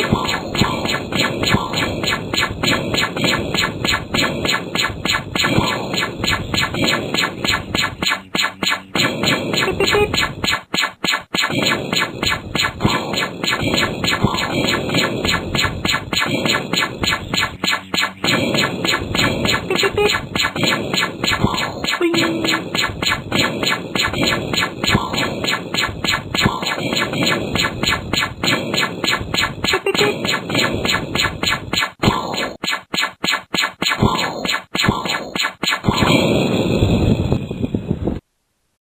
Wow. Meow, meow, meow.